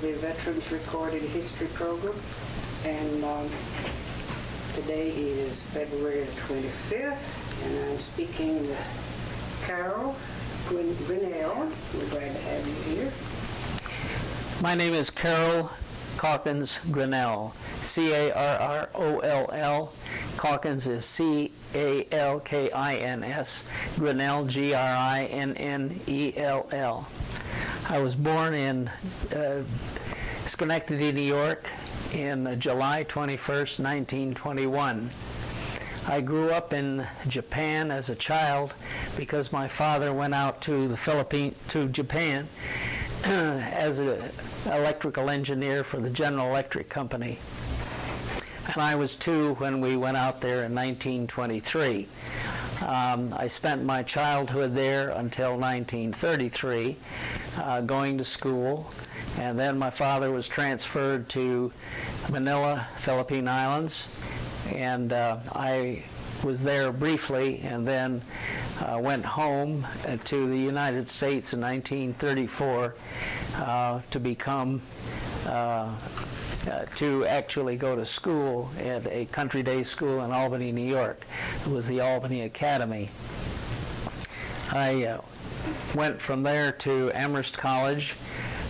the Veterans Recorded History Program. And um, today is February the 25th, and I'm speaking with Carroll Grin- Grinnell. We're glad to have you here. My name is Carroll Calkins Grinnell, C-A-R-R-O-L-L. Calkins is C-A-L-K-I-N-S, Grinnell, G-R-I-N-N-E-L-L. I was born in uh, Schenectady, New York, in July 21st, 1921. I grew up in Japan as a child because my father went out to the Philippines, to Japan as an electrical engineer for the General Electric Company. And I was two when we went out there in 1923. Um, I spent my childhood there until 1933, uh, going to school, and then my father was transferred to Manila, Philippine Islands, and uh, I was there briefly and then uh, went home uh, to the United States in 1934 uh, to become uh, uh, to actually go to school at a country day school in Albany, New York. It was the Albany Academy. I uh, went from there to Amherst College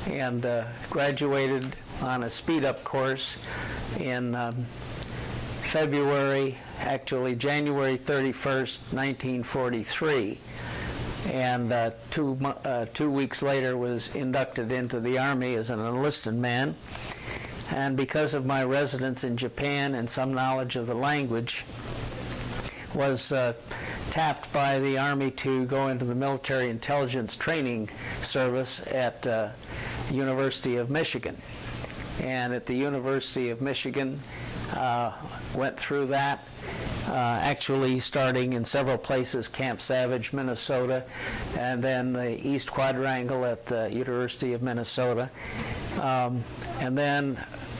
and uh, graduated on a speed-up course in um, February, actually January 31st, 1943 and uh, two, uh, two weeks later was inducted into the Army as an enlisted man. And because of my residence in Japan and some knowledge of the language, was uh, tapped by the Army to go into the Military Intelligence Training Service at uh, University of Michigan. And at the University of Michigan, uh, went through that, uh, actually starting in several places, Camp Savage, Minnesota, and then the East Quadrangle at the University of Minnesota. Um, and then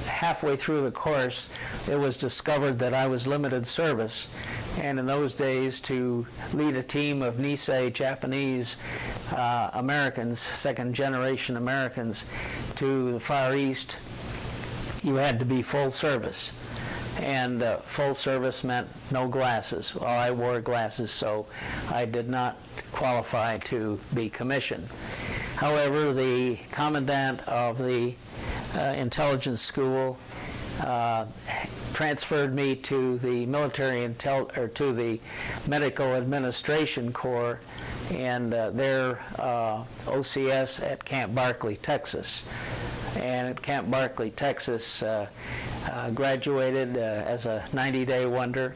halfway through the course, it was discovered that I was limited service. And in those days, to lead a team of Nisei Japanese uh, Americans, second generation Americans, to the Far East, you had to be full service. And uh, full service meant no glasses. Well, I wore glasses, so I did not qualify to be commissioned. However, the commandant of the uh, intelligence school uh, transferred me to the military intel or to the medical administration corps and uh, their uh, OCS at Camp Barkeley, Texas. And at Camp Barkeley, Texas, uh, graduated uh, as a 90-day wonder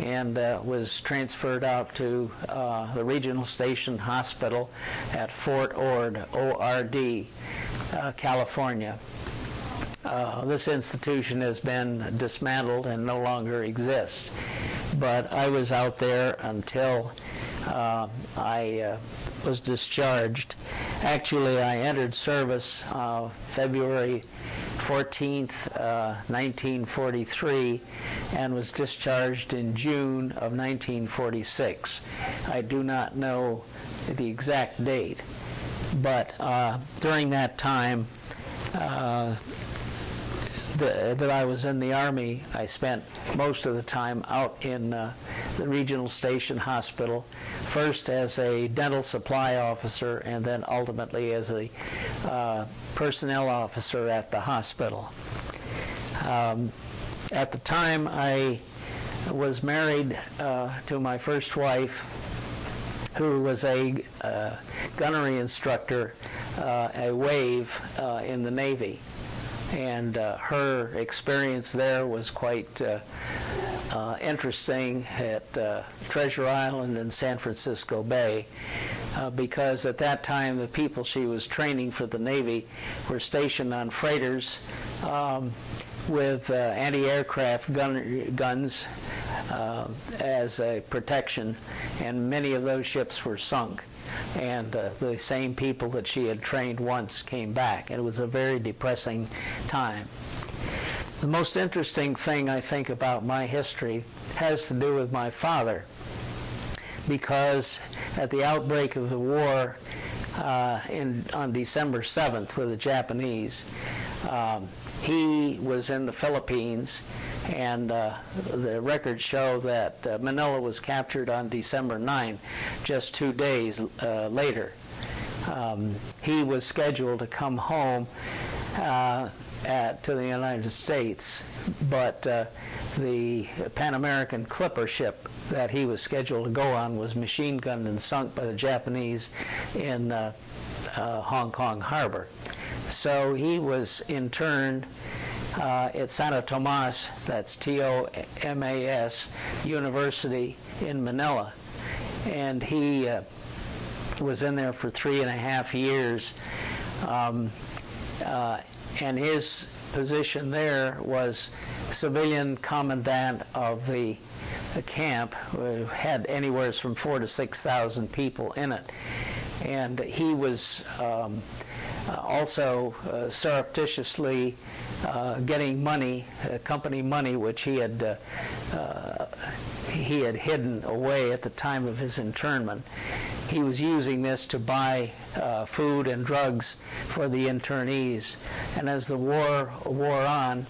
and uh, was transferred out to uh, the regional station hospital at Fort Ord, ORD, uh, California. Uh, this institution has been dismantled and no longer exists. But I was out there until I was discharged. Actually, I entered service February 14th, uh, 1943, and was discharged in June of 1946. I do not know the exact date, but uh, during that time, uh, the, that I was in the Army, I spent most of the time out in uh, the regional station hospital, first as a dental supply officer and then ultimately as a uh, personnel officer at the hospital. Um, at the time, I was married uh, to my first wife, who was a uh, gunnery instructor, uh, a wave uh, in the Navy and uh, her experience there was quite uh, uh, interesting at uh, Treasure Island and San Francisco Bay uh, because at that time the people she was training for the Navy were stationed on freighters um, with uh, anti-aircraft gun, guns as a protection, and many of those ships were sunk and uh, the same people that she had trained once came back. It was a very depressing time. The most interesting thing I think about my history has to do with my father, because at the outbreak of the war, uh, in, on December 7th with the Japanese. Um, he was in the Philippines, and uh, the records show that uh, Manila was captured on December 9, just two days uh, later. Um, he was scheduled to come home uh, at, to the United States, but uh, the Pan American clipper ship that he was scheduled to go on was machine gunned and sunk by the Japanese in uh, Hong Kong harbor. So he was interned uh, at Santo Tomas, that's T O M A S, University in Manila. And he uh, was in there for three and a half years. Um, uh, and his position there was civilian commandant of the, the camp, uh, had anywhere from four to 6,000 people in it. And he was um, also uh, surreptitiously uh, getting money, uh, company money, which he had uh, uh, he had hidden away at the time of his internment. He was using this to buy uh, food and drugs for the internees. And as the war wore on,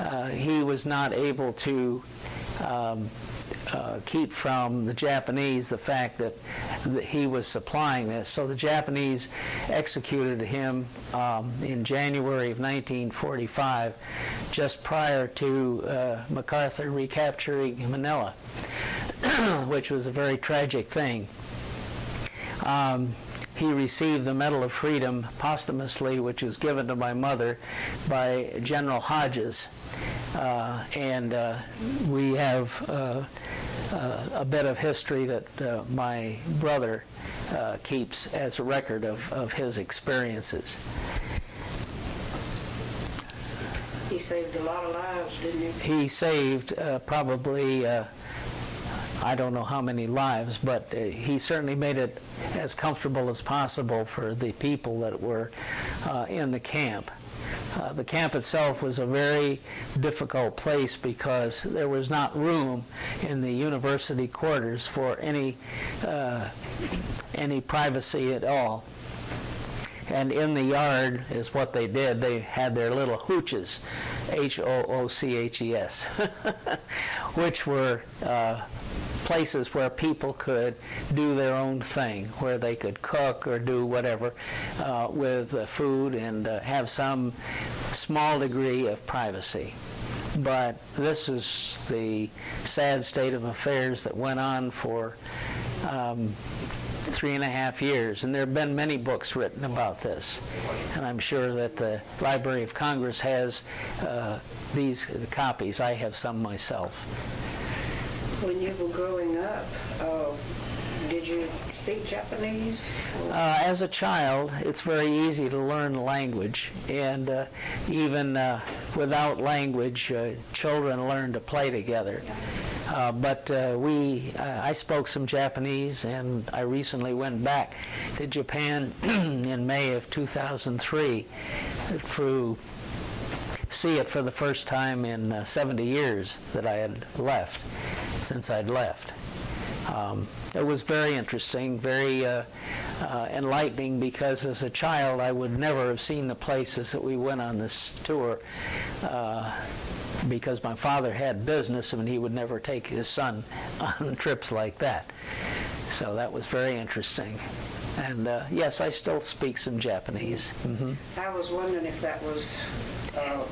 uh, he was not able to um, uh, keep from the Japanese the fact that, that he was supplying this. So the Japanese executed him um, in January of 1945, just prior to uh, MacArthur recapturing Manila, which was a very tragic thing. Um, he received the Medal of Freedom posthumously, which was given to my mother by General Hodges. Uh, and uh, we have uh, a bit of history that uh, my brother uh, keeps as a record of, of his experiences. He saved a lot of lives, didn't he? He saved uh, probably, uh, I don't know how many lives, but uh, he certainly made it as comfortable as possible for the people that were uh, in the camp. Uh, the camp itself was a very difficult place because there was not room in the university quarters for any uh, any privacy at all. And in the yard is what they did. They had their little hooches, H-O-O-C-H-E-S, which were uh, places where people could do their own thing, where they could cook or do whatever uh, with uh, food and uh, have some small degree of privacy. But this is the sad state of affairs that went on for um, three and a half years, and there have been many books written about this. And I'm sure that the Library of Congress has uh, these copies. I have some myself. When you were growing up, uh, did you speak Japanese? Uh, as a child, it's very easy to learn language, and uh, even uh, without language, uh, children learn to play together. Uh, but uh, we, I spoke some Japanese, and I recently went back to Japan in May of 2003 to see it for the first time in uh, 70 years that I had left, since I'd left. Um, it was very interesting, very uh, uh, enlightening because as a child I would never have seen the places that we went on this tour uh, because my father had business and he would never take his son on trips like that. So that was very interesting. And uh, yes, I still speak some Japanese. hmm I was wondering if that was uh,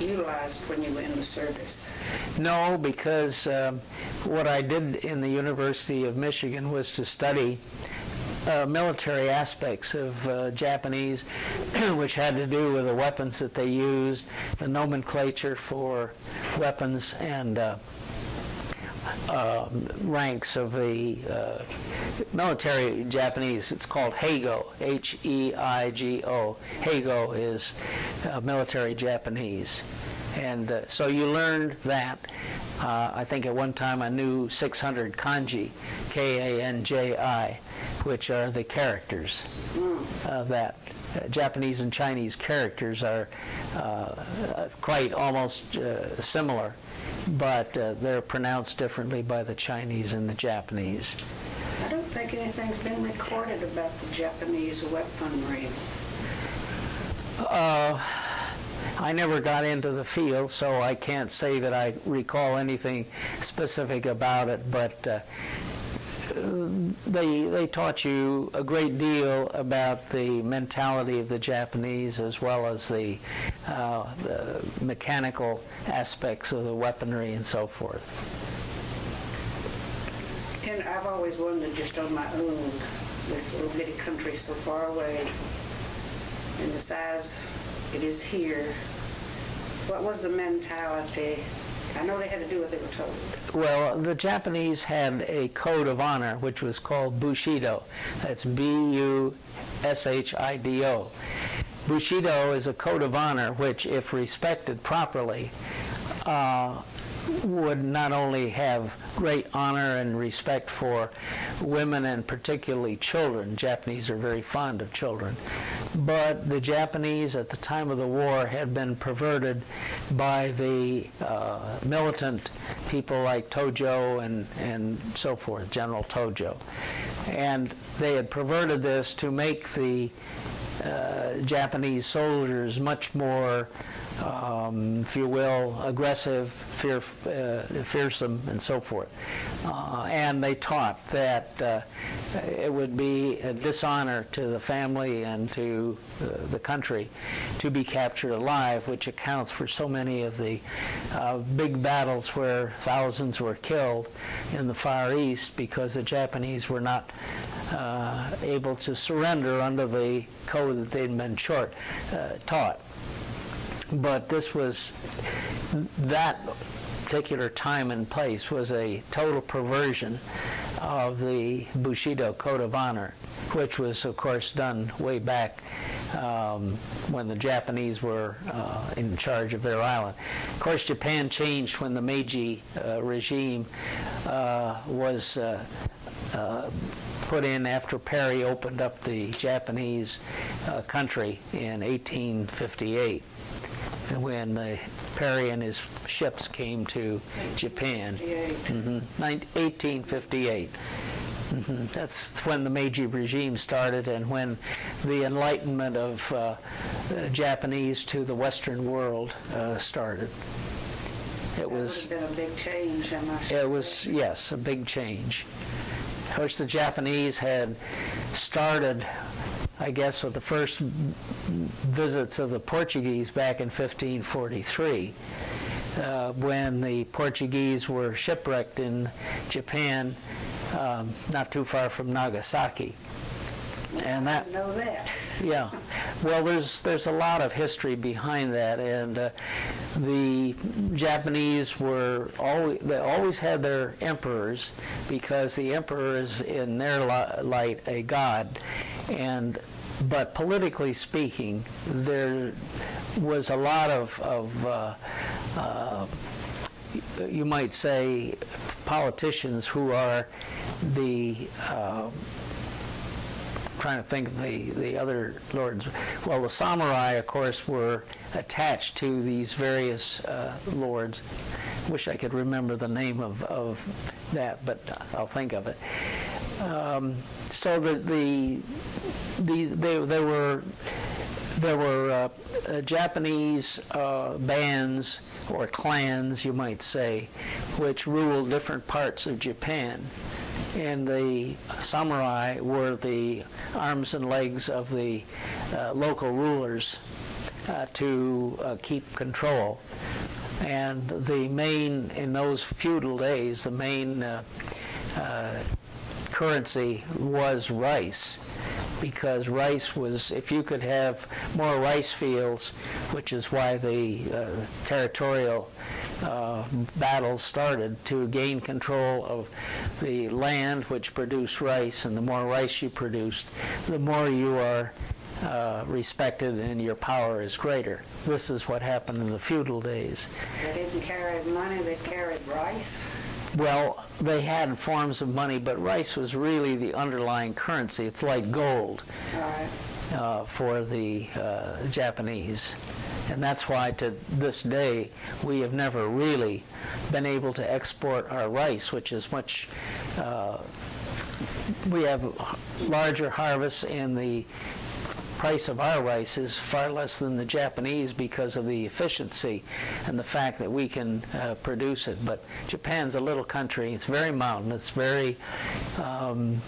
utilized when you were in the service. No, because um, what I did in the University of Michigan was to study uh, military aspects of uh, Japanese, which had to do with the weapons that they used, the nomenclature for weapons, and uh, uh, ranks of the uh, military Japanese. It's called Heigo, H-E-I-G-O. Heigo is uh, military Japanese. And uh, so you learned that. Uh, I think at one time I knew 600 kanji, K-A-N-J-I, which are the characters of that. Uh, Japanese and Chinese characters are uh, quite almost uh, similar, but uh, they're pronounced differently by the Chinese and the Japanese. I don't think anything's been recorded about the Japanese weaponry. Uh, I never got into the field, so I can't say that I recall anything specific about it, but uh, they, they taught you a great deal about the mentality of the Japanese as well as the, uh, the mechanical aspects of the weaponry and so forth. And I've always wondered just on my own, with a little bitty country so far away, and the size it is here, what was the mentality? I know they had to do what they were told. Well, the Japanese had a code of honor which was called Bushido. That's B-U-S-H-I-D-O. Bushido is a code of honor which, if respected properly, uh, would not only have great honor and respect for women and particularly children. Japanese are very fond of children. But the Japanese at the time of the war had been perverted by the uh, militant people like Tojo and, and so forth, General Tojo. And they had perverted this to make the Japanese soldiers much more um, if you will, aggressive, fear, uh, fearsome, and so forth. Uh, and they taught that uh, it would be a dishonor to the family and to the country to be captured alive, which accounts for so many of the uh, big battles where thousands were killed in the Far East because the Japanese were not uh, able to surrender under the code that they'd been short, uh, taught. But this was that particular time and place was a total perversion of the Bushido Code of Honor, which was, of course, done way back um, when the Japanese were uh, in charge of their island. Of course, Japan changed when the Meiji uh, regime uh, was uh, uh, put in after Perry opened up the Japanese country in 1858 when uh, Perry and his ships came to Japan. Mm-hmm. 1858. Mm-hmm. That's when the Meiji regime started and when the enlightenment of uh, Japanese to the Western world uh, started. It that was been a big change. It was yes, a big change. Of course, the Japanese had started I guess, with the first visits of the Portuguese back in 1543, uh, when the Portuguese were shipwrecked in Japan, um, not too far from Nagasaki. And that, know that. yeah. Well, there's there's a lot of history behind that, and uh, the Japanese were always they always had their emperors because the emperor is in their light a god, and but politically speaking, there was a lot of, of uh, uh, you might say, politicians who are the uh, trying to think of the, the other lords. Well, the samurai, of course, were attached to these various uh, lords. Wish I could remember the name of, of that, but I'll think of it. Um, so the, the, the they, there were there were uh, uh, Japanese uh, bands or clans, you might say, which ruled different parts of Japan. And the samurai were the arms and legs of the uh, local rulers uh, to uh, keep control. And the main, in those feudal days, the main currency was rice because rice was, if you could have more rice fields, which is why the uh, territorial uh, battles started to gain control of the land which produced rice, and the more rice you produced, the more you are uh, respected and your power is greater. This is what happened in the feudal days. They didn't carry money, they carried rice. Well, they had forms of money, but rice was really the underlying currency. It's like gold uh, for the uh, Japanese. And that's why to this day we have never really been able to export our rice, which is much uh, we have larger harvests in the price of our rice is far less than the Japanese because of the efficiency and the fact that we can uh, produce it. But Japan's a little country. It's very mountainous, very um,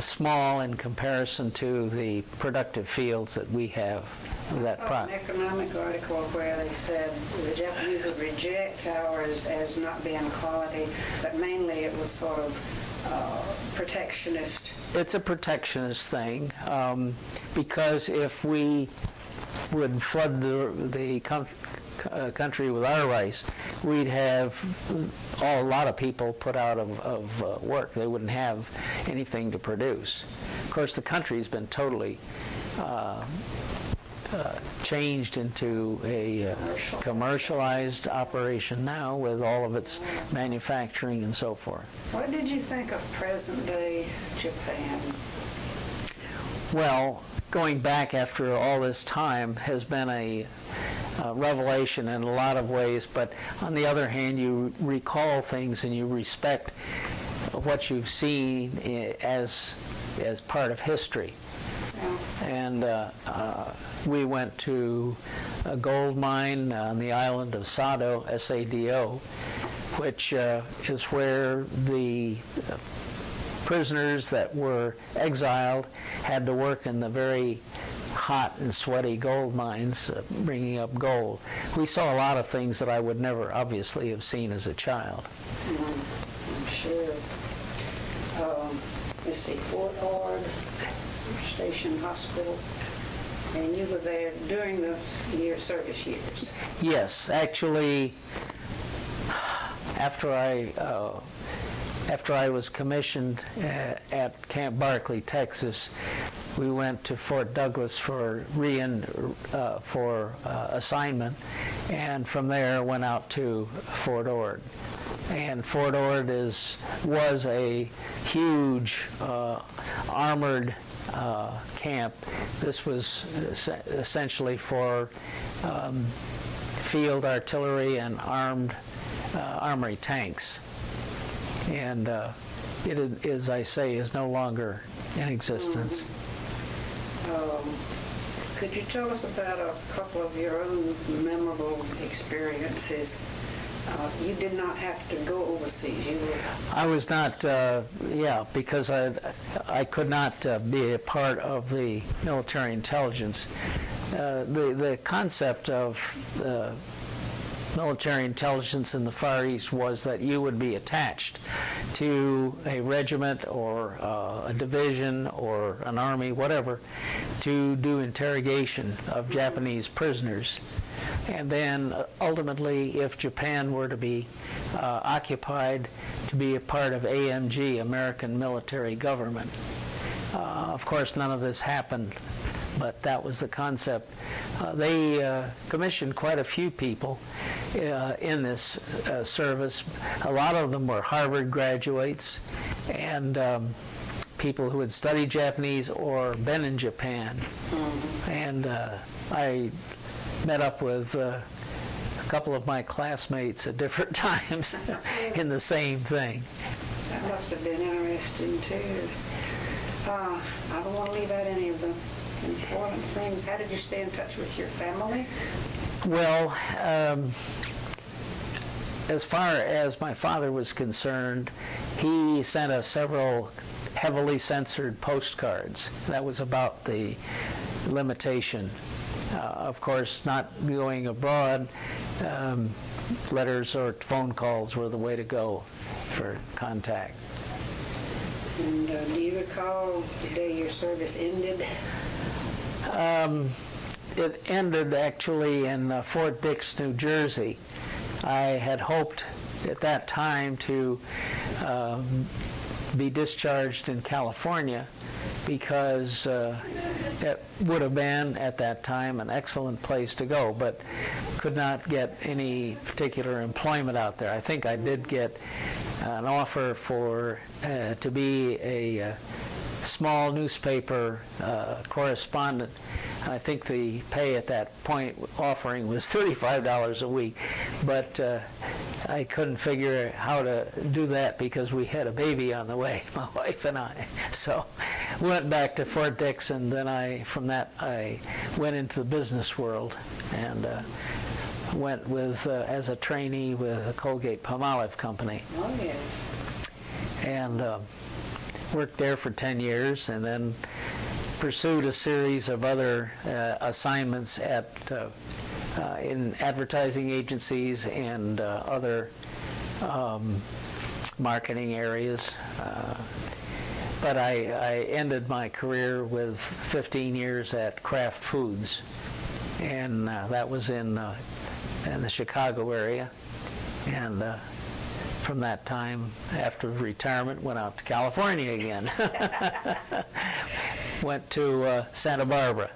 small in comparison to the productive fields that we have of that saw an economic article where they said the Japanese would reject ours as not being quality, but mainly it was sort of uh, protectionist. It's a protectionist thing um, because if we would flood the, the com- uh, country with our rice, we'd have a lot of people put out of, of uh, work. They wouldn't have anything to produce. Of course, the country's been totally uh, changed into a uh, commercialized operation now with all of its manufacturing and so forth. What did you think of present-day Japan? Well, going back after all this time has been a uh, revelation in a lot of ways, but on the other hand, you recall things and you respect what you've seen as as part of history. And uh, uh, we went to a gold mine on the island of Sado, S-A-D-O, which uh, is where the prisoners that were exiled had to work in the very hot and sweaty gold mines, uh, bringing up gold. We saw a lot of things that I would never obviously have seen as a child. I'm sure. Um, Let's see, Fort Ord Station Hospital, and you were there during the year service years. Yes, actually, after I uh, after I was commissioned uh, at Camp Barkeley, Texas, we went to Fort Douglas for re uh, for uh, assignment, and from there went out to Fort Ord. And Fort Ord is was a huge uh, armored camp. This was es- essentially for um, field artillery and armed uh, armory tanks. And uh, it is, as I say, is no longer in existence. Um, Could you tell us about a couple of your own memorable experiences? Uh, You did not have to go overseas. You were I was not, uh, yeah, because I, I could not uh, be a part of the military intelligence. Uh, the, the concept of uh, military intelligence in the Far East was that you would be attached to a regiment or uh, a division or an army, whatever, to do interrogation of Japanese prisoners. And then uh, ultimately, if Japan were to be uh, occupied, to be a part of AMG, American Military Government. Uh, Of course, none of this happened, but that was the concept. Uh, They uh, commissioned quite a few people uh, in this uh, service. A lot of them were Harvard graduates and um, people who had studied Japanese or been in Japan. And uh, I met up with uh, a couple of my classmates at different times in the same thing. That must have been interesting too. Uh, I don't want to leave out any of the important things. How did you stay in touch with your family? Well, um, as far as my father was concerned, he sent us several heavily censored postcards. That was about the limitation. Uh, of course, not going abroad, um, letters or phone calls were the way to go for contact. And uh, do you recall the day your service ended? Um, it ended actually in uh, Fort Dix, New Jersey. I had hoped at that time to um, be discharged in California because uh, it would have been at that time an excellent place to go, but could not get any particular employment out there. I think I did get an offer for uh, to be a uh, small newspaper uh, correspondent I think the pay at that point offering was $35 a week, but uh, I couldn't figure how to do that because we had a baby on the way, my wife and I. So went back to Fort Dix, and then I, from that, I went into the business world and uh, went with uh, as a trainee with the Colgate Palmolive Company Oh, yes. and uh, worked there for 10 years and then pursued a series of other uh, assignments at uh, uh, in advertising agencies and uh, other um, marketing areas. But I, I ended my career with 15 years at Kraft Foods, and that was in in the Chicago area, and. From that time, after retirement, went out to California again. went to uh, Santa Barbara.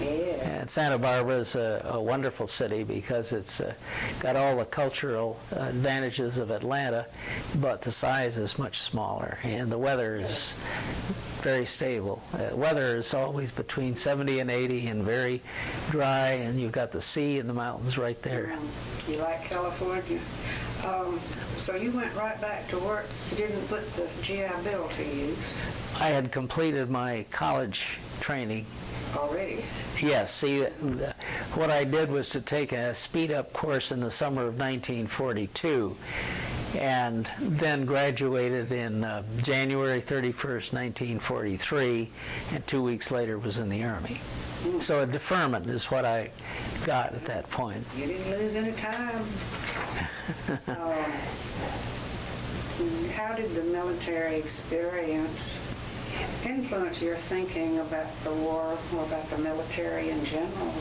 Yes. And Santa Barbara is a, a wonderful city because it's uh, got all the cultural uh, advantages of Atlanta, but the size is much smaller and the weather is very stable. Uh, weather is always between 70 and 80 and very dry, and you've got the sea and the mountains right there. You like California? Um, so you went right back to work. You didn't put the GI Bill to use I had completed my college training already. Yes, see, what I did was to take a speed-up course in the summer of 1942 and then graduated in uh, January 31st, 1943, and two weeks later was in the Army. So a deferment is what I got at that point. You didn't lose any time. um, how did the military experience influence your thinking about the war or about the military in general?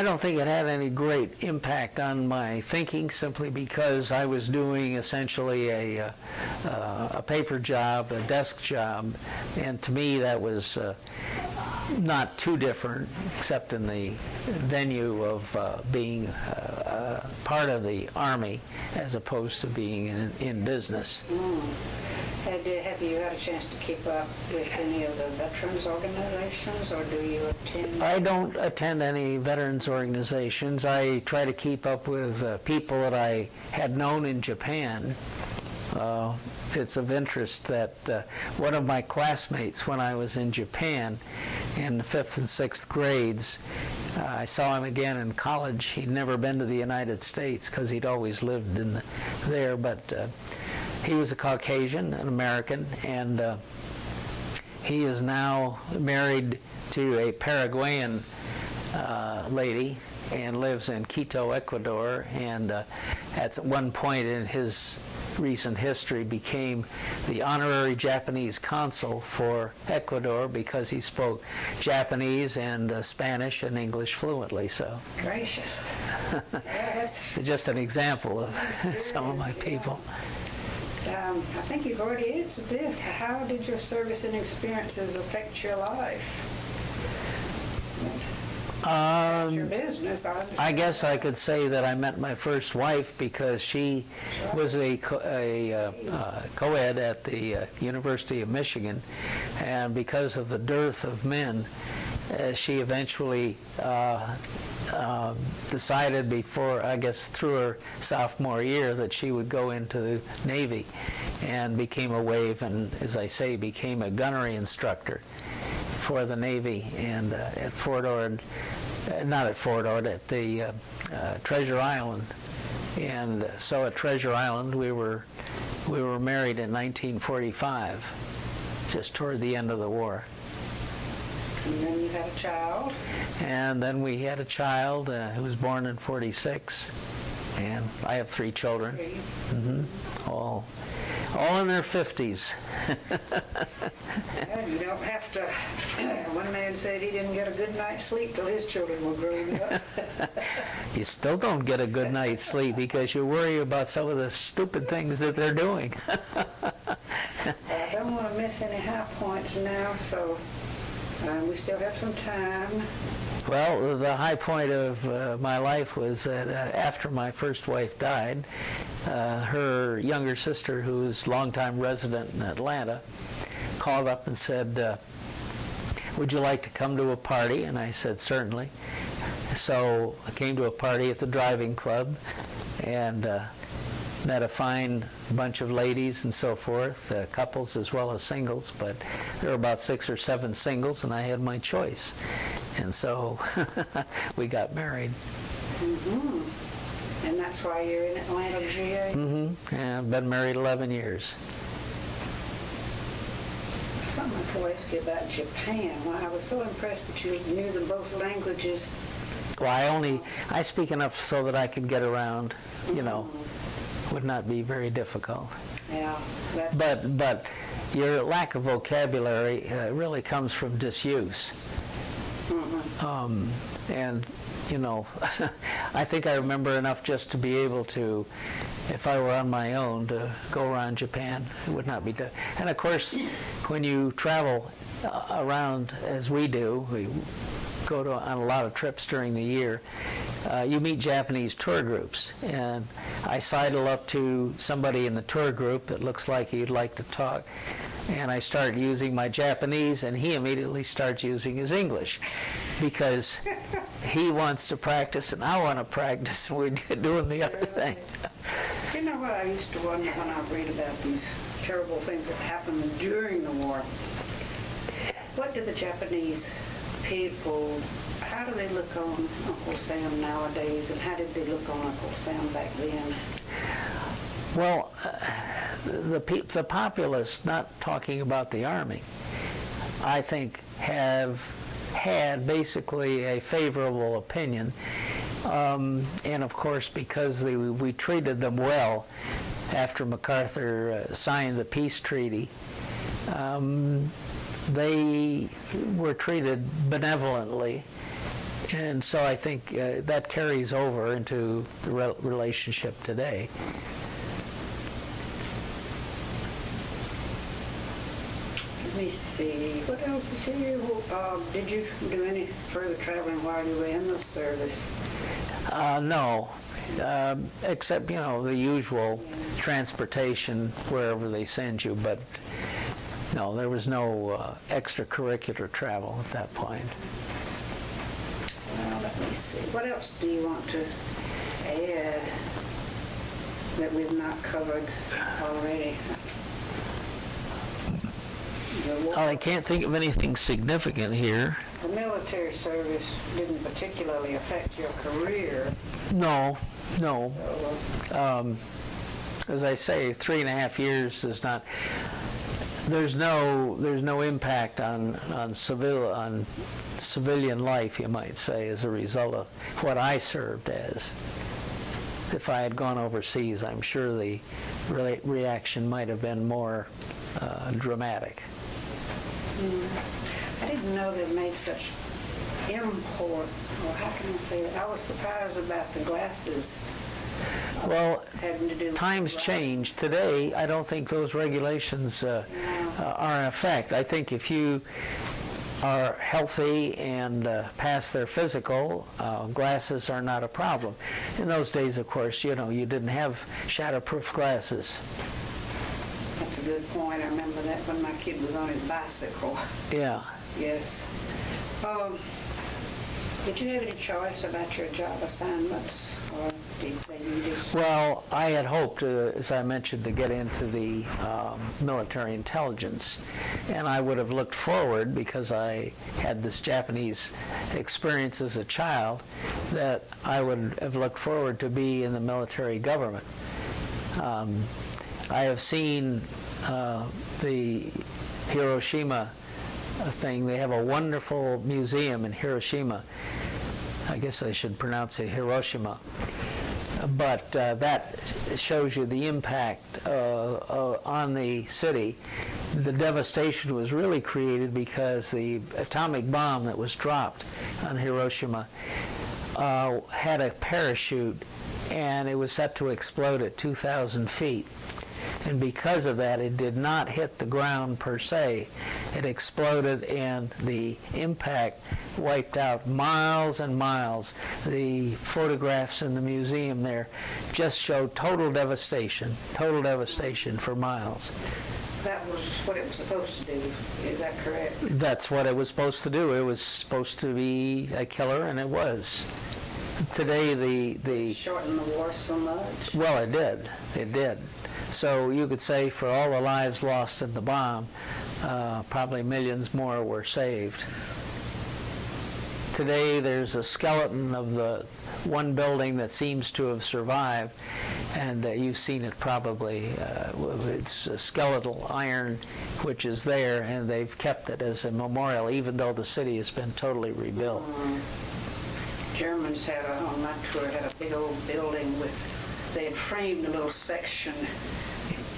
I don't think it had any great impact on my thinking simply because I was doing essentially a, uh, a paper job, a desk job, and to me that was uh, not too different except in the venue of uh, being uh, uh, part of the Army as opposed to being in, in business. Had, have you had a chance to keep up with any of the veterans organizations or do you attend? I don't attend any veterans organizations. I try to keep up with uh, people that I had known in Japan. Uh, it's of interest that uh, one of my classmates when I was in Japan in the fifth and sixth grades, uh, I saw him again in college. He'd never been to the United States because he'd always lived in the, there, but uh, he was a Caucasian, an American, and uh, he is now married to a Paraguayan uh, lady and lives in Quito, Ecuador, and at one point in his recent history became the honorary Japanese consul for Ecuador because he spoke Japanese and uh, Spanish and English fluently. So Gracious. that's, just an example of some of my people. um, I think you've already answered this. How did your service and experiences affect your life? It's your Um, business, I. I guess I could say that I met my first wife because she was a, co- a uh, uh, co-ed at the uh, University of Michigan, and because of the dearth of men, uh, she eventually uh, uh, decided before, I guess through her sophomore year, that she would go into the Navy, and became a wave, and as I say, became a gunnery instructor for the Navy and uh, at Fort Ord, uh, not at Fort Ord, at the uh, uh, Treasure Island. And so at Treasure Island, we were we were married in 1945, just toward the end of the war. And then you had a child. And then we had a child uh, who was born in 46, and I have three children, hmm all all in their 50s. Yeah, you don't have to. One man said he didn't get a good night's sleep till his children were grown up. You still don't get a good night's sleep because you worry about some of the stupid things that they're doing. I don't want to miss any high points now, so um, we still have some time. Well, the high point of uh, my life was that uh, after my first wife died, uh, her younger sister, who was longtime resident in Atlanta, called up and said, uh, would you like to come to a party? And I said, certainly. So I came to a party at the driving club and uh, met a fine bunch of ladies and so forth, uh, couples as well as singles, but there were about six or seven singles and I had my choice. And so we got married. And that's why you're in Atlanta, GA? hmm And I've been married 11 years. Something I was going to ask you about Japan. Well, I was so impressed that you knew them both languages. Well, I only, I speak enough so that I could get around, you know, would not be very difficult. Yeah, But, but your lack of vocabulary uh, really comes from disuse. Um, and, you know, I think I remember enough just to be able to, if I were on my own, to go around Japan. It would not be, di- and of course, when you travel uh, around as we do, we go to, on a lot of trips during the year, uh, you meet Japanese tour groups. And I sidle up to somebody in the tour group that looks like he'd like to talk. And I start using my Japanese, and he immediately starts using his English because he wants to practice and I want to practice, and we're doing the other thing. you know what I used to wonder when I read about these terrible things that happened during the war? What do the Japanese people, how do they look on Uncle Sam nowadays, and how did they look on Uncle Sam back then? Well, uh, the, pe- the populace, not talking about the army, I think have had basically a favorable opinion. Um, and of course, because they, we treated them well after MacArthur uh, signed the peace treaty, um, they were treated benevolently. And so I think uh, that carries over into the re- relationship today. Let me see, what else is here? Well, Uh, did you do any further traveling while you were in the service? Uh, no, um, except, you know, the usual transportation wherever they send you, but no, there was no uh, extracurricular travel at that point. Me see, what else do you want to add that we've not covered already? I can't think of anything significant here. The military service didn't particularly affect your career, No, no. so, uh, Um, as I say, three and a half years is not. There's no there's no impact on on civil on civilian life, you might say, as a result of what I served as. If I had gone overseas, I'm sure the re- reaction might have been more uh, dramatic. I didn't know they made such import, or how can I say that? I was surprised about the glasses Well, having to do with... times change. Today, I don't think those regulations uh, uh, are in effect. I think if you are healthy and uh, pass their physical, uh, glasses are not a problem. In those days, of course, you know, you didn't have shatterproof glasses. That's a good point. I remember that when my kid was on his bicycle. Yeah. Yes. Um, did you have any choice about your job assignments, or Well, I had hoped, uh, as I mentioned, to get into the um, military intelligence, and I would have looked forward because I had this Japanese experience as a child that I would have looked forward to be in the military government. Um, I have seen uh, the Hiroshima thing. They have a wonderful museum in Hiroshima. I guess I should pronounce it Hiroshima but uh, that shows you the impact uh, uh, on the city. The devastation was really created because the atomic bomb that was dropped on Hiroshima uh, had a parachute and it was set to explode at 2,000 feet. And because of that, it did not hit the ground per se. It exploded, and the impact wiped out miles and miles. The photographs in the museum there just show total devastation, total devastation for miles. that was what it was supposed to do. Is that correct? That's what it was supposed to do. It was supposed to be a killer, and it was. Today, the, the Shorten the war so much? Well, it did. It did. So you could say for all the lives lost in the bomb, uh, probably millions more were saved. Today, there's a skeleton of the one building that seems to have survived, and uh, you've seen it probably. Uh, it's a skeletal iron which is there, and they've kept it as a memorial, even though the city has been totally rebuilt. Germans had, a- on my tour, had a big old building with, they had framed a little section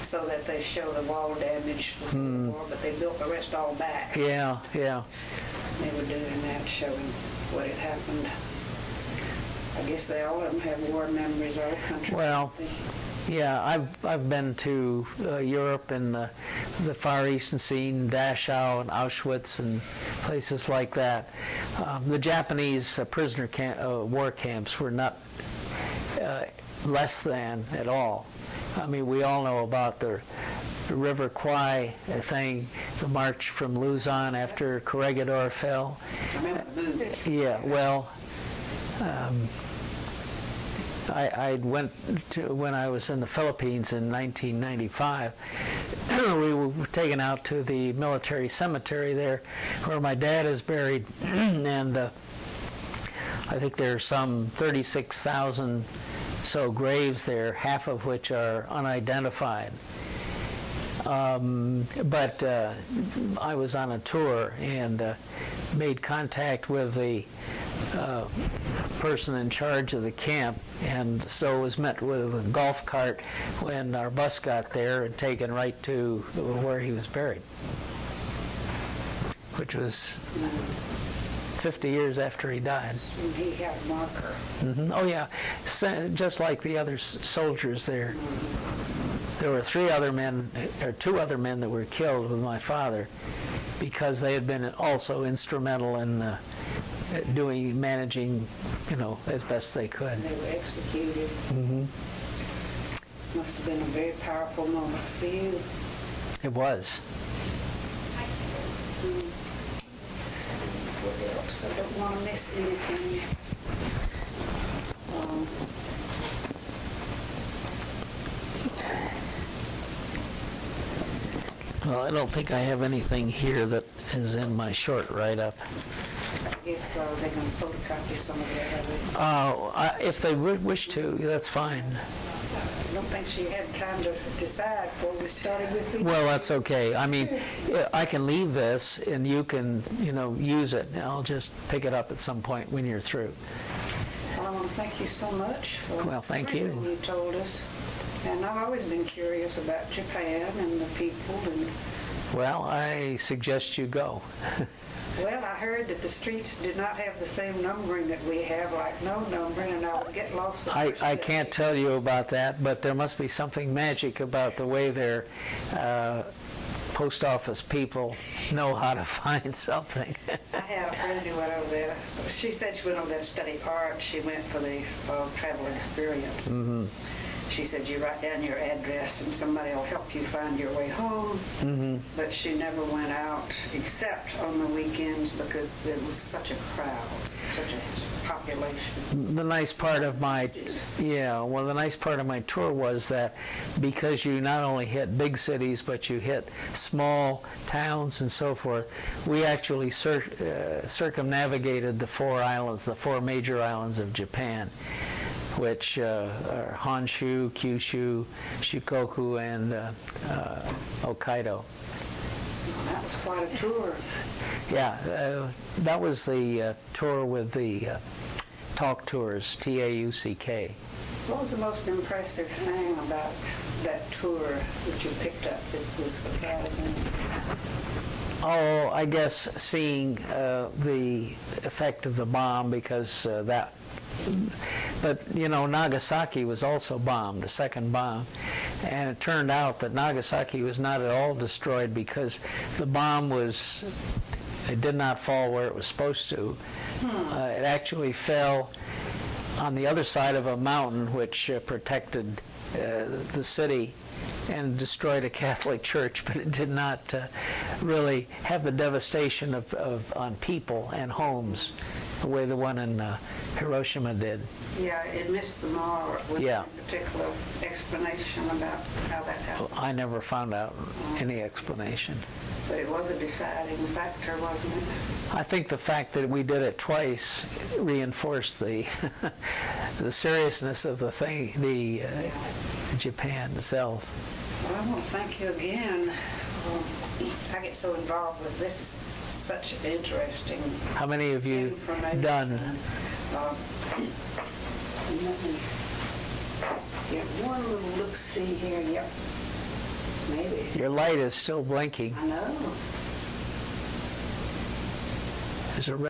so that they show the wall damage before the war, but they built the rest all back. Yeah, yeah. They were doing that, showing what had happened. I guess they all of them have war memories, all countries. Well, Yeah, I've, I've been to uh, Europe and the, the Far East and seen Dachau and Auschwitz and places like that. Um, the Japanese uh, prisoner camp, uh, war camps were not uh, less than at all. I mean, we all know about the River Kwai thing, the march from Luzon after Corregidor fell. Yeah, well, um, I, I went to, when I was in the Philippines in 1995, we were taken out to the military cemetery there where my dad is buried, and uh, I think there are some 36,000 so graves there, half of which are unidentified. Um, but uh, I was on a tour and uh, made contact with the uh, person in charge of the camp, and so was met with a golf cart when our bus got there and taken right to where he was buried, which was 50 years after he died. And he had a marker. hmm Oh yeah, just like the other soldiers there. There were three other men, or two other men that were killed with my father because they had been also instrumental in uh, doing, managing, you know, as best they could. and they were executed. hmm Must have been a very powerful moment for you. It was. I don't want to miss anything. Um, Well, I don't think I have anything here that is in my short write-up. I guess uh, they're going to photocopy some of they? Uh, I- If they would wish to, that's fine. Think she had time to decide before we started with the... Well, that's okay. I mean, I can leave this and you can, you know, use it. And I'll just pick it up at some point when you're through. Well, I want to thank you so much for Well, thank you. everything you told us. And I've always been curious about Japan and the people. And Well, I suggest you go. well, I heard that the streets did not have the same numbering that we have, like no numbering, and I would get lost. I, I can't tell you about that, but there must be something magic about the way their uh, post office people know how to find something. I had a friend who went over there. She said she went over there to study art. She went for the uh, travel experience. Mm-hmm. She said you write down your address and somebody will help you find your way home. Mm-hmm. But she never went out except on the weekends because there was such a crowd, such a population. The nice part of my, yeah, well, the nice part of my tour was that because you not only hit big cities, but you hit small towns and so forth, we actually cir- uh, circumnavigated the four islands, the four major islands of Japan, which uh, are Honshu, Kyushu, Shikoku, and uh, uh, Hokkaido. That was quite a tour. Yeah, uh, that was the uh, tour with the uh, Tauck Tours, T-A-U-C-K. What was the most impressive thing about that tour that you picked up that was surprising? Oh, I guess seeing uh, the effect of the bomb because uh, that. But you know, Nagasaki was also bombed, a second bomb, and it turned out that Nagasaki was not at all destroyed because the bomb was. It did not fall where it was supposed to. Uh, it actually fell on the other side of a mountain which uh, protected uh, the city and destroyed a Catholic church, but it did not uh, really have the devastation of, of on people and homes the way the one in uh, Hiroshima did. Yeah, it missed the mark. Was Yeah. there a particular explanation about how that happened? I never found out any explanation. But it was a deciding factor, wasn't it? I think the fact that we did it twice reinforced the the seriousness of the thing, the uh, Japan itself. Well, I want to thank you again. I get so involved with this. It's such interesting How many have you done? Uh, let me get one little look-see here. Yep. Maybe. Your light is still blinking. I know. Is it red?